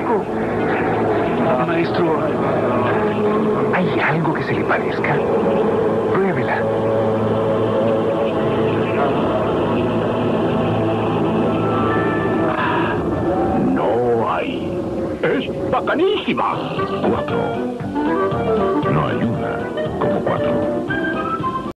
algo. Ah, maestro, ¿Hay algo que se le parezca? Pruébela. No hay. Es bacanísima.